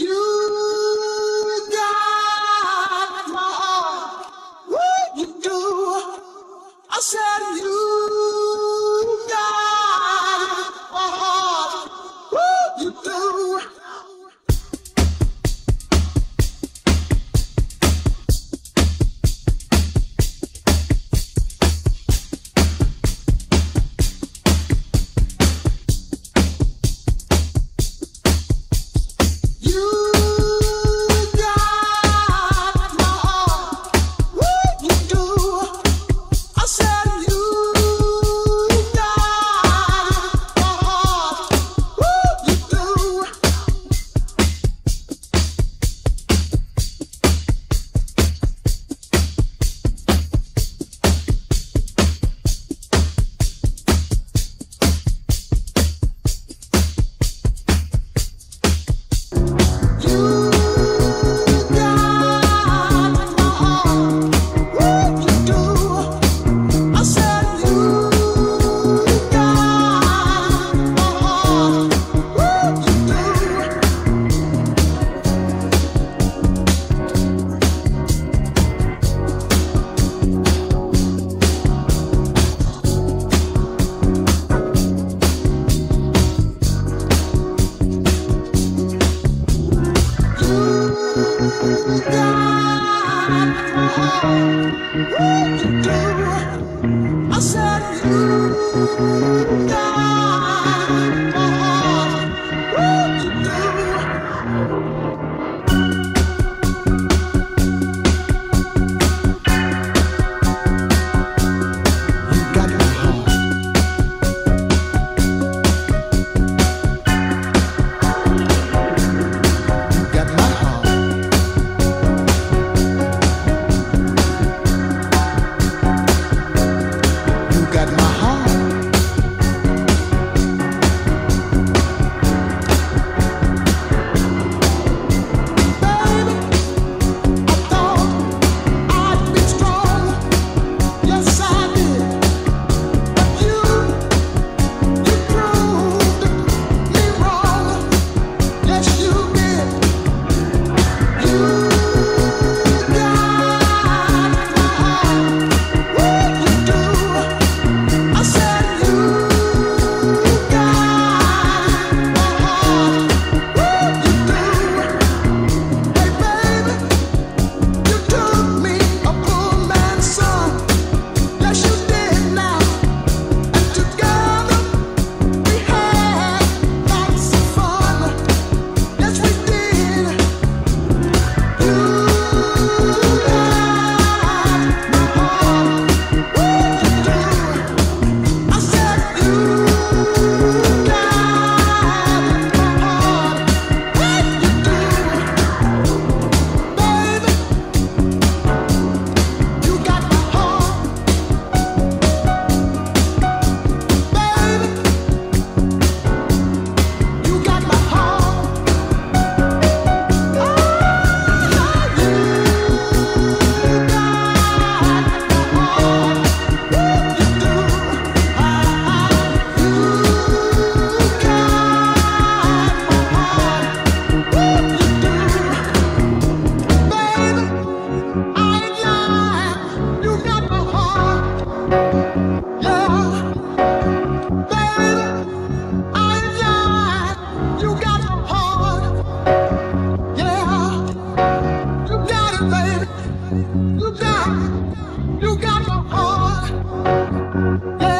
You I said you got You got, you got my heart. Yeah.